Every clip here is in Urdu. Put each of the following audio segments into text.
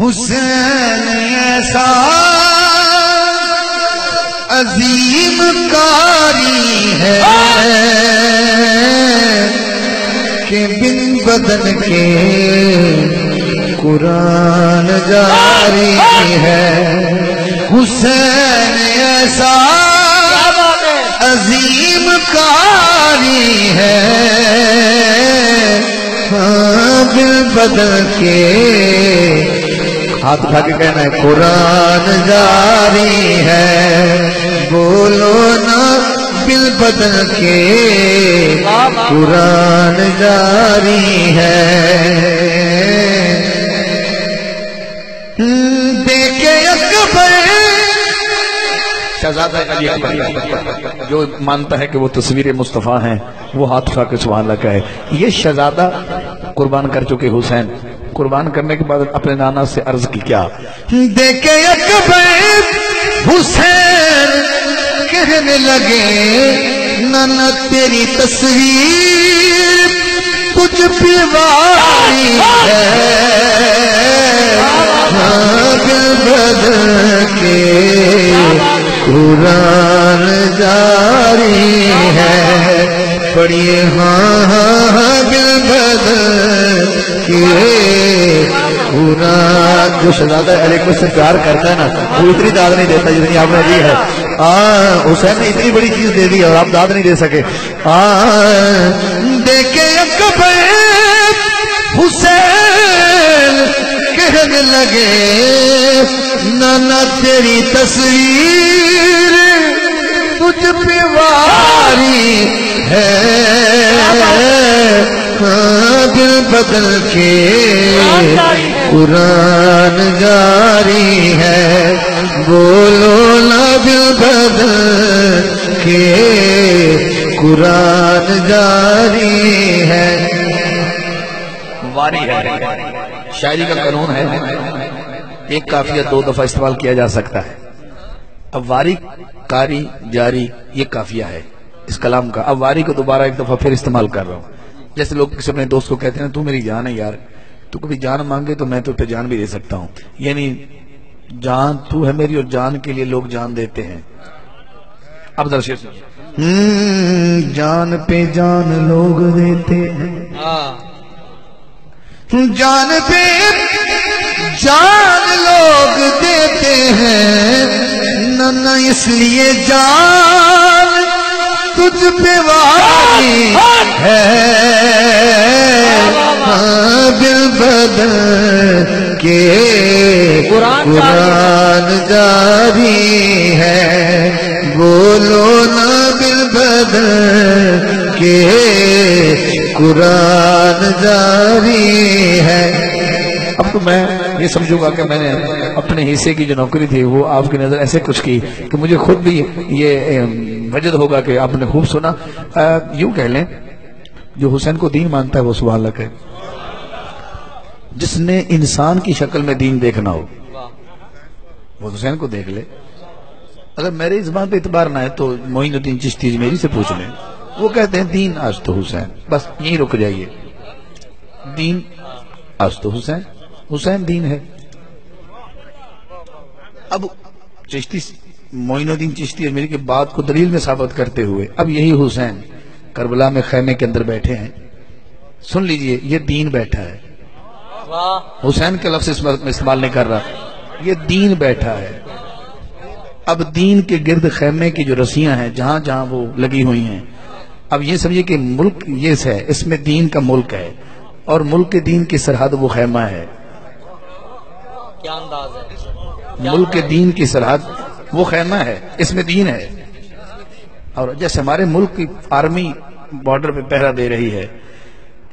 حسین ایسا عظیم کاری ہے کہ بن بدن کے قرآن جاری ہے۔ حسین ایسا عظیم کاری ہے۔ ہاں بل بدل کے۔ ہاتھ اٹھا کے کہنا ہے، قرآن جاری ہے۔ بولو نا بل بدل کے۔ قرآن جاری ہے۔ شہزادہ علی اکبر جو مانتا ہے کہ وہ تصویر مصطفیٰ ہیں، وہ ہاتھ اٹھا کے سبحان اللہ کہے۔ یہ شہزادہ قربان کر چکے حسین۔ قربان کرنے کے بعد اپنے نانا سے عرض کی کیا؟ دیکھے اکبر، حسین کہنے لگے، نانا تیری تصویر کچھ پیواری ہے۔ بدل کے قرآن جاری ہے۔ پڑھیے ہاں ہاں ہاں دل بدل کے قرآن جو شہزادہ علی اکبر سے پیار کرتا ہے نا، وہ اتنی داد نہیں دیتا جتنی آپ نے دی ہے۔ آہ حسین نے اتنی بڑی چیز دے دی اور آپ داد نہیں دے سکے۔ آہ دیکھے اکبر، حسین کہنے لگے، نانا تیری تصویر تجھ پہ واری ہے۔ ہاں دل بدل کے قرآن جاری ہے۔ بولو نا دل بدل کے قرآن جاری ہے۔ واری ہے۔ شاعری کا قانون ہے۔ ایک کافیہ دو دفعہ استعمال کیا جا سکتا ہے۔ اب واری کاری جاری یہ کافیہ ہے۔ اس کلام کا اب واری کو دوبارہ ایک دفعہ پھر استعمال کر رہا ہوں۔ جیسے لوگ کسی اپنے دوست کو کہتے ہیں تو میری جان ہے یار تو کبھی جان مانگے تو میں تو پہ جان بھی دے سکتا ہوں۔ یعنی جان تو ہے میری اور جان کے لیے لوگ جان دیتے ہیں۔ اب درشے ہم، جان پہ جان لوگ دیتے ہیں۔ جان پہ جان لوگ دیتے ہیں۔ نہ اس لیے جان تجھ پہ واری ہے۔ ہاں دل بدل کے قرآن جاری ہے۔ بولو نا دل بدل کے قرآن جاری ہے۔ اب تو میں یہ سمجھوں گا کہ میں نے اپنے حصے کی جو نوکری تھی، وہ آپ کی نظر ایسے کچھ کی کہ مجھے خود بھی یہ وجد ہوگا کہ آپ نے خوب سنا۔ یوں کہہ لیں، جو حسین کو دین مانتا ہے، وہ سبحان اللہ کہے جس نے انسان کی شکل میں دین دیکھنا ہو، وہ حسین کو دیکھ لے۔ اگر میرے زبان پہ اعتبار نہ ہے تو معین الدین چشتی جی میری سے پوچھ لیں۔ وہ کہتے ہیں، دین آج تو حسین، بس یہیں رک جائیے۔ دین آج تو حسین۔ حسین دین ہے۔ اب چشتی، معین الدین چشتی اجمیری کی بات کو دلیل میں ثابت کرتے ہوئے، اب یہی حسین کربلا میں خیمے کے اندر بیٹھے ہیں۔ سن لیجیے، یہ دین بیٹھا ہے۔ حسین کے لفظ اس میں استعمال نہیں کر رہا۔ یہ دین بیٹھا ہے۔ اب دین کے گرد خیمے کی جو رسیاں ہیں، جہاں جہاں وہ لگی ہوئی ہیں۔ اب یہ سمجھے کہ ملک یہ ہے، اس میں دین کا ملک ہے۔ اور ملک کے دین کی سرحد وہ خیمہ ہے۔ کیا انداز ہے؟ ملک دین کی سرحد وہ خیمہ ہے، اس میں دین ہے۔ اور جیسے ہمارے ملک کی آرمی بارڈر پہ پہرا دے رہی ہے،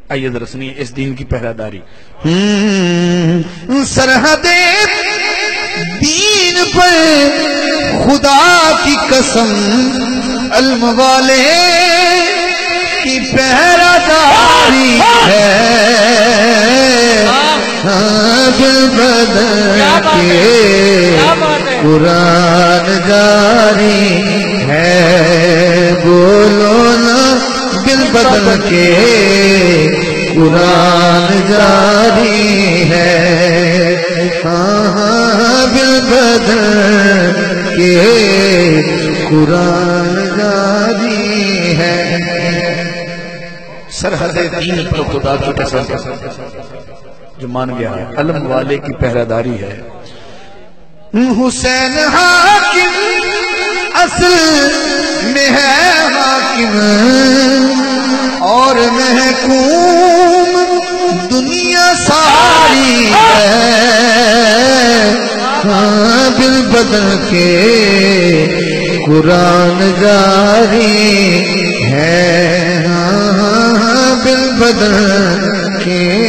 آئیے ذرا سنیے اس دین کی پہرا داری سرحد دین پر خدا کی قسم، علم والے کی پہرا داری ہے۔ ہاں، دل بدل کے قرآن جاری ہے۔ بولو نا دل بدل کے۔ قرآن جاری ہے۔ ہاں بل بدل کے۔ قرآن جاری ہے۔ سرحد دین پر خدا کی قسم۔ جو مان گیا ہے، علم والے کی پہراداری ہے۔ حسین حاکم، اصل میں ہے حاکم۔ اور محکوم دنیا ساری ہے۔ ہاں بدل کے قرآن جاری ہے۔ ہاں, ہاں،, ہاں، دل بدل کے